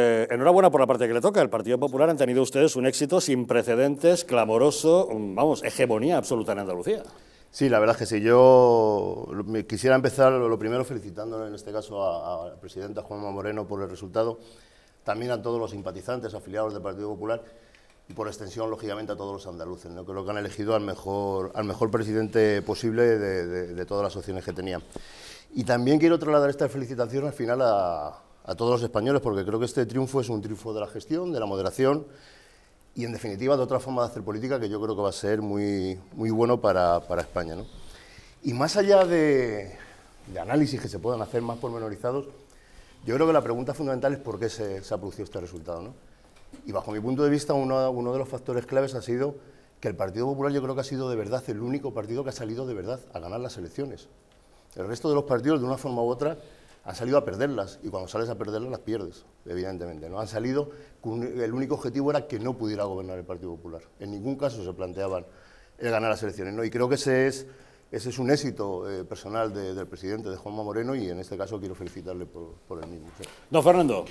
Eh, enhorabuena por la parte que le toca. El Partido Popular han tenido ustedes un éxito sin precedentes, clamoroso, vamos, hegemonía absoluta en Andalucía. Sí, la verdad es que sí. Yo quisiera empezar lo primero felicitando en este caso a, la presidenta Juanma Moreno por el resultado, también a todos los simpatizantes afiliados del Partido Popular y por extensión, lógicamente, a todos los andaluces. ¿no? Creo que han elegido al mejor, al mejor presidente posible de, de todas las opciones que tenían. Y también quiero trasladar esta felicitación al final a, a todos los españoles, porque creo que este triunfo es un triunfo de la gestión, de la moderación y, en definitiva, de otra forma de hacer política que yo creo que va a ser muy, muy bueno para, para España. ¿no? Y más allá de, análisis que se puedan hacer más pormenorizados, yo creo que la pregunta fundamental es por qué se, se ha producido este resultado. ¿no? Y bajo mi punto de vista, uno, uno de los factores claves ha sido que el Partido Popular yo creo que ha sido de verdad el único partido que ha salido de verdad a ganar las elecciones. El resto de los partidos, de una forma u otra, han salido a perderlas y cuando sales a perderlas las pierdes, evidentemente. ¿no? Han salido, el único objetivo era que no pudiera gobernar el Partido Popular. En ningún caso se planteaban ganar las elecciones. ¿no? Y creo que ese es, ese es un éxito eh, personal del presidente, de Juanma Moreno, y en este caso quiero felicitarle por, el mismo. Don Fernando.